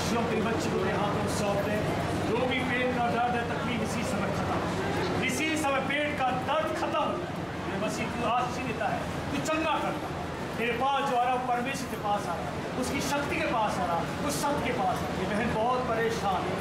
शीशियों तेरी बच्ची को तेरे हाथों में सौंप दे। जो भी पेट का दर्द है, तकलीफ़ इसी समय खत्म इसी समय पेट का दर्द खत्म ये मसीह तू आश्चर्यता है, तू चंगा करता तेरे पास जो आ रहा परमेश्वर के पास आ रहा उसकी शक्ति के पास आ रहा उस सब के पास आ रहा ये बहन बहुत परेशान है।